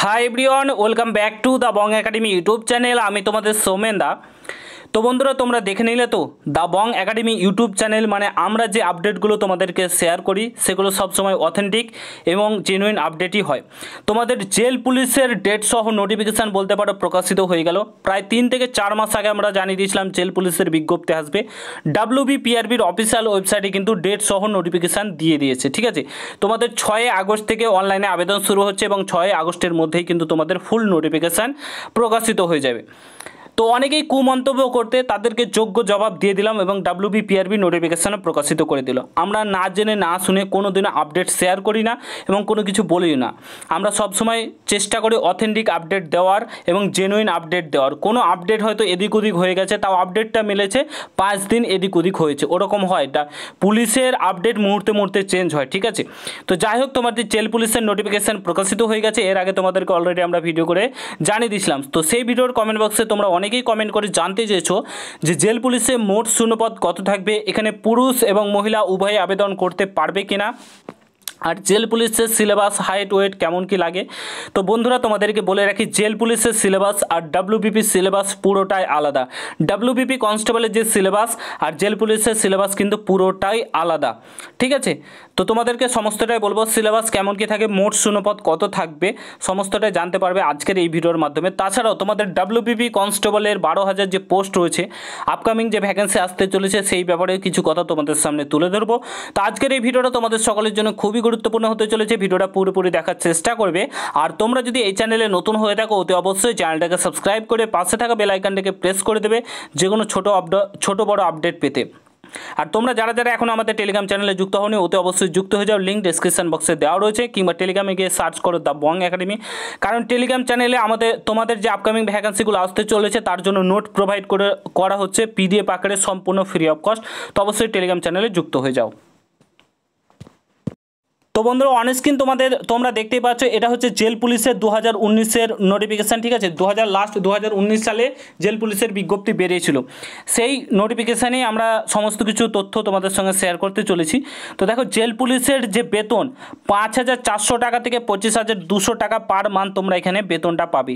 High Brian welcome back to the Bong academy YouTube channel আমি তোমাদের সোমেন দা তো বন্ধুরা, তোমরা দেখে নিলে তো the Bong academy YouTube channel মানে আমরা যে আপডেটগুলো তোমাদেরকে শেয়ার করি, সেগুলো সবসময় অথেন্টিক এবং জেনুইন আপডেটই হয়। তোমাদের জেল পুলিশের ডেট সহ নোটিফিকেশান বলতে পারো, প্রকাশিত হয়ে গেল। প্রায় তিন থেকে চার মাস আগে আমরা জানিয়ে দিয়েছিলাম, জেল পুলিশের বিজ্ঞপ্তি আসবে। ডাব্লিউবি পিআরবির অফিসিয়াল ওয়েবসাইটে কিন্তু ডেট সহ নোটিফিকেশান দিয়ে দিয়েছে, ঠিক আছে? তোমাদের ছয় আগস্ট থেকে অনলাইনে আবেদন শুরু হচ্ছে এবং ছয় আগস্টের মধ্যেই কিন্তু তোমাদের ফুল নোটিফিকেশান প্রকাশিত হয়ে যাবে। তো অনেকেই কুমন্তব্য করতে তাদেরকে যোগ্য জবাব দিয়ে দিলাম এবং ডাব্লিউবি পিআরবি নোটিফিকেশানে প্রকাশিত করে দিল। আমরা না জেনে, না শুনে কোনো দিনও আপডেট শেয়ার করি না এবং কোনো কিছু বলিও না। আমরা সবসময় চেষ্টা করি অথেন্টিক আপডেট দেওয়ার এবং জেনুইন আপডেট দেওয়ার। কোনো আপডেট হয়তো এদিক ওদিক হয়ে গেছে, তাও আপডেটটা মিলেছে, পাঁচ দিন এদিক ওদিক হয়েছে। ওরকম হয় এটা। পুলিশের আপডেট মুহূর্তে মুহূর্তে চেঞ্জ হয়, ঠিক আছে? তো যাই হোক, তোমাদের জেল পুলিশের নোটিফিকেশান প্রকাশিত হয়ে গেছে। এর আগে তোমাদেরকে অলরেডি আমরা ভিডিও করে জানিয়ে দিয়েছিলাম তো সেই ভিডিওর কমেন্ট বক্সে তোমরা অনেকেই কমেন্ট করে জানতে চেয়েছো যে জেল পুলিশে মোট শূন্যপদ কত থাকবে? এখানে পুরুষ এবং মহিলা উভয়ে আবেদন করতে পারবে কিনা? আর জেল পুলিশের সিলেবাস হাইট ওয়েট কেমন কি লাগে? তো বন্ধুরা, তোমাদেরকে বলে রাখি, জেল পুলিশের সিলেবাস আর ডাব্লিউবিপি সিলেবাস পুরোটাই আলাদা। ডাব্লিউবিপি কনস্টেবলের যে সিলেবাস আর জেল পুলিশের সিলেবাস কিন্তু পুরোটাই আলাদা। ঠিক আছে? তো তোমাদেরকে সমস্তটাই বলব, সিলেবাস কেমন কি থাকে, মোট শূন্যপদ কত থাকবে, সমস্তটাই জানতে পারবে আজকের এই ভিডিওর মাধ্যমে। তাছাড়াও তোমাদের ডাব্লিউবিপি কনস্টেবলের বারো হাজার যে পোস্ট রয়েছে আপকামিং যে ভ্যাকেন্সি আসতে চলেছে, সেই ব্যাপারে কিছু কথা তোমাদের সামনে তুলে ধরবো। তো আজকের এই ভিডিওটা তোমাদের সকলের জন্য খুবই গুরুত্বপূর্ণ হতে চলেছে, ভিডিওটা পুরোপুরি দেখার চেষ্টা করবে। আর তোমরা যদি এই চ্যানেলে নতুন হয়ে থাকো, অতি অবশ্যই চ্যানেলটাকে সাবস্ক্রাইব করে পাশে থাকা বেল আইকনটাকে প্রেস করে দেবে যে কোনো ছোটো ছোটো বড় আপডেট পেতে। আর তোমরা যারা যারা এখন আমাদের টেলিগ্রাম চ্যানেলে যুক্ত হওনি ওতে অবশ্যই যুক্ত হয়ে যাও লিঙ্ক ডিসক্রিপশন বক্সে দেওয়া রয়েছে, কিংবা টেলিগ্রামে গিয়ে সার্চ করো দ্য বং একাডেমি কারণ টেলিগ্রাম চ্যানেলে আমাদের, তোমাদের যে আপকামিং ভ্যাকান্সিগুলো আসতে চলেছে, তার জন্য নোট প্রোভাইড করে, করা হচ্ছে পিডিএফ আকারে সম্পূর্ণ ফ্রি অফ কস্ট তো অবশ্যই টেলিগ্রাম চ্যানেলে যুক্ত হয়ে যাও। তো বন্ধুরা অনস্ক্রিন তোমাদের তোমরা দেখতেই পাচ্ছ, এটা হচ্ছে জেল পুলিশের দু হাজার উনিশের নোটিফিকেশান ঠিক আছে? দু হাজার লাস্ট দু হাজার উনিশ সালে জেল পুলিশের বিজ্ঞপ্তি বেরিয়েছিল। সেই নোটিফিকেশানেই আমরা সমস্ত কিছু তথ্য তোমাদের সঙ্গে শেয়ার করতে চলেছি। তো দেখো, জেল পুলিশের যে বেতন, পাঁচ হাজার চারশো টাকা থেকে পঁচিশ হাজার দুশো টাকা পার মান্থ তোমরা এখানে বেতনটা পাবে।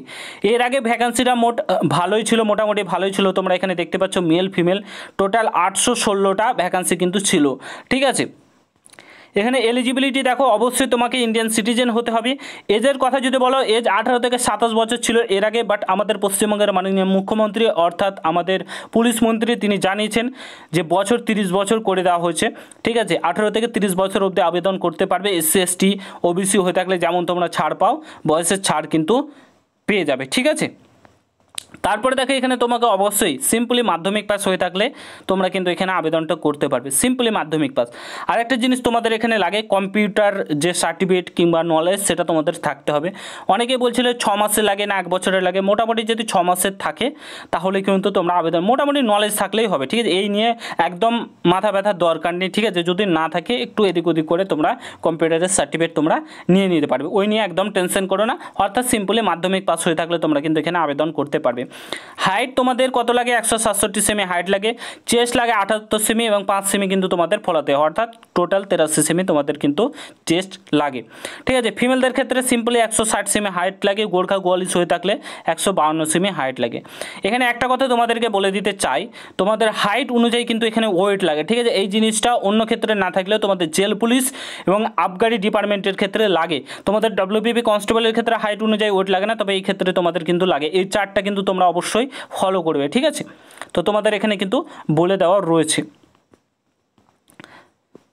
এর আগে ভ্যাকান্সিটা মোট ভালোই ছিল, মোটামুটি ভালোই ছিল। তোমরা এখানে দেখতে পাচ্ছ মেল ফিমেল টোটাল আটশো ষোলোটা ভ্যাকান্সি কিন্তু ছিল, ঠিক আছে? এখানে এলিজিবিলিটি দেখো, অবশ্যই তোমাকে ইন্ডিয়ান সিটিজেন হতে হবে। এজের কথা যদি বলো এজ আঠারো থেকে সাতাশ বছর ছিল এর আগে বাট আমাদের পশ্চিমবঙ্গের মাননীয় মুখ্যমন্ত্রী, অর্থাৎ আমাদের পুলিশ মন্ত্রী, তিনি জানিয়েছেন যে বছর তিরিশ বছর করে দেওয়া হয়েছে। ঠিক আছে, আঠারো থেকে তিরিশ বছর অবধি আবেদন করতে পারবে এসসি এসটি ওবিসি হয়ে থাকলে যেমন তোমরা ছাড় পাও, বয়সের ছাড় কিন্তু পেয়ে যাবে। ঠিক আছে? তারপরে দেখো এখানে তোমাকে অবশ্যই সিম্পলি মাধ্যমিক পাস হয়ে থাকলে তোমরা কিন্তু এখানে আবেদনটা করতে পারবে। সিম্পলি মাধ্যমিক পাস আর একটা জিনিস তোমাদের এখানে লাগে কম্পিউটার যে সার্টিফিকেট কিংবা নলেজ সেটা তোমাদের থাকতে হবে। অনেকে বলছিল ছ মাসে লাগে না, এক বছরের লাগে। মোটামুটি যদি ছ মাসের থাকে, তাহলে কিন্তু তোমরা আবেদন, মোটামুটি নলেজ থাকলেই হবে, ঠিক আছে? এই নিয়ে একদম মাথা ব্যথার দরকার নেই, ঠিক আছে? যদি না থাকে, একটু এদিক ওদিক করে তোমরা কম্পিউটারের সার্টিফিকেট তোমরা নিয়ে নিতে পারবে। ওই নিয়ে একদম টেনশন করো না। অর্থাৎ সিম্পলি মাধ্যমিক পাস হয়ে থাকলে তোমরা কিন্তু এখানে আবেদন করতে পারবে। হাইট তোমাদের কত লাগে? একশো সাতষট্টি সেমি হাইট লাগে। চেস্ট লাগে আটাত্তর সেমি এবং পাঁচ সেমি কিন্তু তোমাদের ফলাতে হয়। অর্থাৎ টোটাল তেরাশি সেমি তোমাদের কিন্তু চেস্ট লাগে। ঠিক আছে? ফিমেলদের ক্ষেত্রে সিম্পলি একশো ষাট সেমি হাইট লাগে। গোর্খা গোয়ালিশ হয়ে থাকলে একশো বাউন্ন সেমি হাইট লাগে। এখানে একটা কথা তোমাদেরকে বলে দিতে চাই। তোমাদের হাইট অনুযায়ী কিন্তু এখানে ওয়েট লাগে। ঠিক আছে? এই জিনিসটা অন্য ক্ষেত্রে না থাকলেও তোমাদের জেল পুলিশ এবং আবগারি ডিপার্টমেন্টের ক্ষেত্রে লাগে। তোমাদের ডব্লিউবিপি কনস্টেবলের ক্ষেত্রে হাইট অনুযায়ী ওয়েট লাগে না, তবে এই ক্ষেত্রে তোমাদের কিন্তু লাগে। এই চারটা কিন্তু তোমরা অবশ্যই ফলো করবে ঠিক আছে? তো তোমাদের এখানে কিন্তু বলে দেওয়া রয়েছে।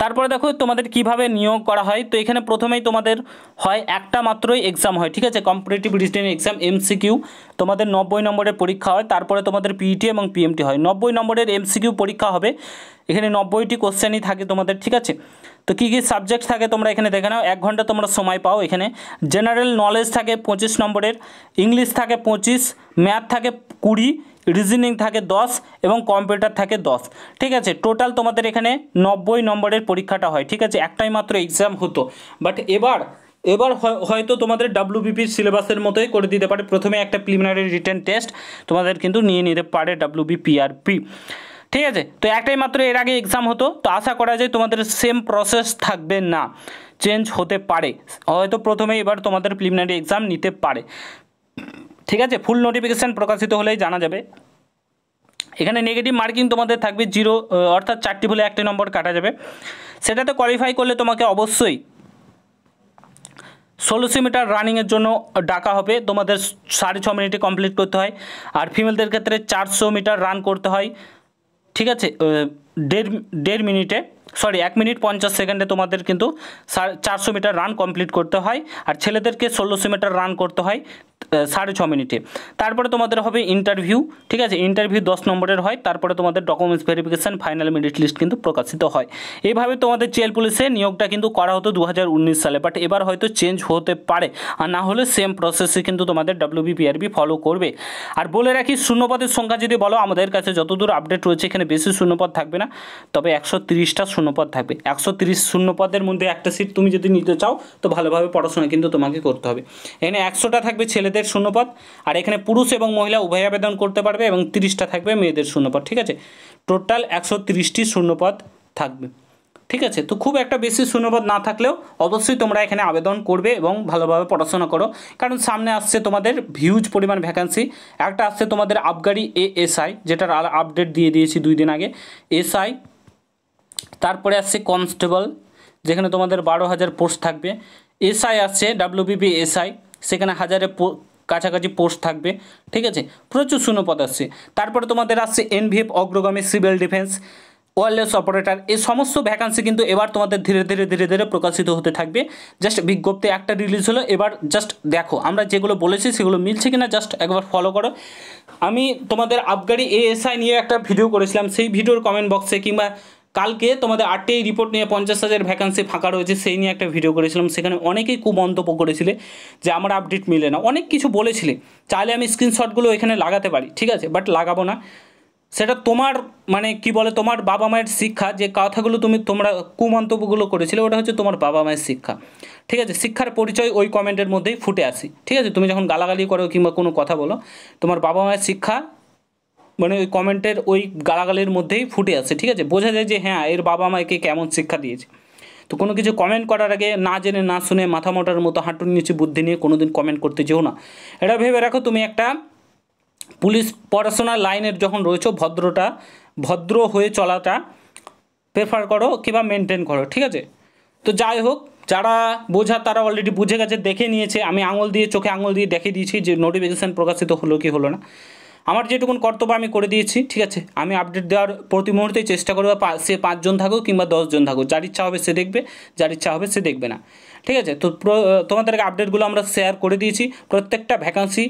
তারপরে দেখো তোমাদের কীভাবে নিয়োগ করা হয়। তো এখানে প্রথমেই তোমাদের হয় একটা মাত্রই এক্সাম হয়, ঠিক আছে? কম্পিটিটিভ রিটেন এক্সাম এমসিকিউ তোমাদের নব্বই নম্বরের পরীক্ষা হয়, তারপরে তোমাদের পিইটি এবং পিএমটি হয়। নব্বই নম্বরের এমসিকিউ পরীক্ষা হবে, এখানে নব্বইটি কোশ্চেনই থাকে তোমাদের, ঠিক আছে? তো কী কী সাবজেক্ট থাকে তোমরা এখানে দেখে নাও। এক ঘণ্টা তোমরা সময় পাও এখানে। জেনারেল নলেজ থাকে পঁচিশ নম্বরের ইংলিশ থাকে পঁচিশ ম্যাথ থাকে কুড়ি রিজনিং থাকে দশ এবং কম্পিউটার থাকে দশ। ঠিক আছে? টোটাল তোমাদের এখানে নব্বই নম্বরের পরীক্ষাটা হয়। ঠিক আছে? একটাই মাত্র এক্সাম হতো। বাট এবার এবার হয়তো তোমাদের ডাব্লিউবিপির সিলেবাসের মতোই করে দিতে পারে। প্রথমে একটা প্রিলিমিনারি রিটার্ন টেস্ট তোমাদের কিন্তু নিয়ে নিতে পারে ডাব্লিউবিপিআরপি ঠিক আছে? তো একটাই মাত্র এর আগে এক্সাম হতো। তো আশা করা যায় তোমাদের সেম প্রসেস থাকবে না। চেঞ্জ হতে পারে। হয়তো প্রথমে এবার তোমাদের প্রিলিমিনারি এক্সাম নিতে পারে। ঠিক আছে? ফুল নোটিফিকেশান প্রকাশিত হলেই জানা যাবে। এখানে নেগেটিভ মার্কিং তোমাদের থাকবে জিরো অর্থাৎ চারটি বলে একটি নম্বর কাটা যাবে। সেটাতে কোয়ালিফাই করলে তোমাকে অবশ্যই ষোলোশো মিটার রানিংয়ের জন্য ডাকা হবে। তোমাদের সাড়ে ছ মিনিটে কমপ্লিট করতে হয়। আর ফিমেলদের ক্ষেত্রে চারশো মিটার রান করতে হয়। ঠিক আছে? দেড় দেড় মিনিটে। সরি, এক মিনিট পঞ্চাশ সেকেন্ডে তোমাদের কিন্তু চারশো মিটার রান কমপ্লিট করতে হয় আর ছেলেদেরকে ষোলোশো মিটার রান করতে হয় সাড়ে ছ মিনিটে। তারপরে তোমাদের হবে ইন্টারভিউ ঠিক আছে? ইন্টারভিউ দশ নম্বরের হয়, তারপরে তোমাদের documents verification final merit list কিন্তু প্রকাশিত হয়। এইভাবে তোমাদের জেল পুলিশে নিয়োগটা কিন্তু করা হতো দু হাজার উনিশ সালে বাট এবার হয়তো চেঞ্জ হতে পারে। আর না হলে সেম প্রসেসে কিন্তু তোমাদের ডাব্লিউবিপিআরবি ফলো করবে। আর বলে রাখি, শূন্যপদের সংখ্যা যদি বলো, আমাদের কাছে যতদূর আপডেট রয়েছে, এখানে বেশি শূন্যপদ থাকবে না। তবে একশো তিরিশটা শূন্যপদ থাকবে। একশো তিরিশ শূন্যপদের মধ্যে একটা সিট তুমি যদি নিতে চাও, তো ভালোভাবে পড়াশোনা কিন্তু তোমাকে করতে হবে। এখানে একশোটা থাকবে ছেলেদের শূন্যপদ, আর এখানে পুরুষ এবং মহিলা উভয় আবেদন করতে পারবে এবং তিরিশটা থাকবে মেয়েদের শূন্যপদ, ঠিক আছে? টোটাল একশো তিরিশটি শূন্যপদ থাকবে, ঠিক আছে? তো খুব একটা বেশি শূন্যপদ না থাকলেও অবশ্যই তোমরা এখানে আবেদন করবে এবং ভালোভাবে পড়াশোনা করো। কারণ সামনে আসছে তোমাদের ভিউজ পরিমাণ ভ্যাকান্সি একটা আসছে তোমাদের আবগারি এএসআই যেটার আপডেট দিয়ে দিয়েছি দুই দিন আগে। এসআই তারপরে আসছে কনস্টেবল, যেখানে তোমাদের বারো হাজার পোস্ট থাকবে। এসআই আসছে, ডাব্লিউবিপি এসআই, সেখানে হাজারে কাছাকাছি পোস্ট থাকবে, ঠিক আছে? প্রচুর শূন্যপদ আসছে। তারপরে তোমাদের আসছে এনভিএফ, অগ্রগামী, সিভিল ডিফেন্স, ওয়ারলেস অপারেটর এই সমস্ত ভ্যাকান্সি কিন্তু এবার তোমাদের ধীরে ধীরে ধীরে ধীরে প্রকাশিত হতে থাকবে। জাস্ট বিজ্ঞপ্তি একটা রিলিজ হলো, এবার জাস্ট দেখো, আমরা যেগুলো বলেছি সেগুলো মিলছে কিনা জাস্ট একবার ফলো করো। আমি তোমাদের আবগারি এএসআই নিয়ে একটা ভিডিও করেছিলাম, সেই ভিডিওর কমেন্ট বক্সে কিংবা কালকে তোমাদের আটটি রিপোর্ট নিয়ে পঞ্চাশ হাজার ভ্যাকান্সি ফাঁকা রয়েছে, সেই নিয়ে একটা ভিডিও করেছিলাম, সেখানে অনেকেই খুব মন্তব্য করেছিলে যে আমার আপডেট মিলে না। অনেক কিছু বলেছিলে, চাইলে আমি স্ক্রিনশটগুলো এখানে লাগাতে পারি, ঠিক আছে? বাট লাগাবো না। সেটা তোমার মানে কি বলে, তোমার বাবা মায়ের শিক্ষা, যে কথাগুলো তুমি, তোমরা কুমন্তব্যগুলো করেছিলে, ওটা হচ্ছে তোমার বাবা মায়ের শিক্ষা। ঠিক আছে? শিক্ষার পরিচয় ওই কমেন্টের মধ্যেই ফুটে আসি, ঠিক আছে? তুমি যখন গালাগালি করো কিংবা কোনো কথা বলো, তোমার বাবা মায়ের শিক্ষা মানে ওই কমেন্টের ওই গালাগালির মধ্যেই ফুটে আসে ঠিক আছে? বোঝা যায় যে হ্যাঁ এর বাবা মাকে কেমন শিক্ষা দিয়েছে। তো কোনো কিছু কমেন্ট করার আগে না জেনে, না শুনে, মাথা মোটার মতো হাঁটুর নিচে বুদ্ধি নিয়ে কোনো দিন কমেন্ট করতে যেও না। এটা ভেবে রাখো, তুমি একটা পুলিশ পড়াশোনার লাইনের যখন রয়েছো ভদ্রটা ভদ্র হয়ে চলাটা প্রেফার করো কিংবা মেনটেন করো, ঠিক আছে? তো যাই হোক, যারা বোঝা, তারা অলরেডি বুঝে গেছে, দেখে নিয়েছে। আমি আঙুল দিয়ে, চোখে আঙুল দিয়ে দেখে দিয়েছি যে নোটিফিকেশান প্রকাশিত হলো কি হলো না। আমার যেটুকুন কর্তব্য আমি করে দিয়েছি, ঠিক আছে? আমি আপডেট দেওয়ার প্রতি মুহূর্তেই চেষ্টা করব সে পাঁচজন থাকুক কিংবা দশজন থাকুক। যার ইচ্ছা হবে সে দেখবে, যার ইচ্ছা হবে সে দেখবে না। ঠিক আছে? তো তোমাদেরকে আপডেটগুলো আমরা শেয়ার করে দিয়েছি। প্রত্যেকটা ভ্যাকান্সি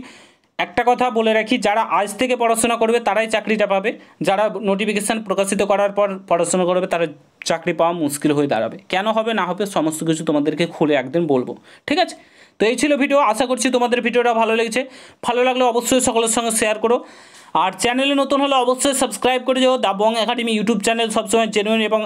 একটা কথা বলে রাখি, যারা আজ থেকে পড়াশোনা করবে তারাই চাকরিটা পাবে। যারা নোটিফিকেশান প্রকাশিত করার পর পড়াশোনা করবে তারা চাকরি পাওয়া মুশকিল হয়ে দাঁড়াবে। কেন হবে না হবে সমস্ত কিছু তোমাদেরকে খুলে একদিন বলব। ঠিক আছে? তো এই ছিল ভিডিও, আশা করছি তোমাদের ভিডিওটা ভালো লেগেছে। ভালো লাগলে অবশ্যই সকলের সঙ্গে শেয়ার করো। আর চ্যানেলে নতুন হলে অবশ্যই সাবস্ক্রাইব করে যাও। The Bong academy YouTube channel সবসময় জেনুইন এবং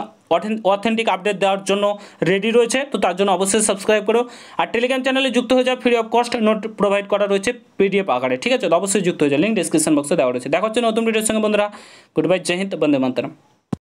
অথেন্টিক আপডেট দেওয়ার জন্য রেডি রয়েছে। তো তার জন্য অবশ্যই সাবস্ক্রাইব করো। আর টেলিগ্রাম চ্যানেলে যুক্ত হয়ে যাও। Free of cost note provide করা রয়েছে পিডিএফ আকারে। ঠিক আছে? অবশ্যই যুক্ত হয়ে যাও। লিঙ্ক ডিসক্রিপশন বক্সে দেওয়া রয়েছে। দেখা হচ্ছে নতুন ভিডিওর সঙ্গে বন্ধুরা। Good bye Jai Hind Bande Mataram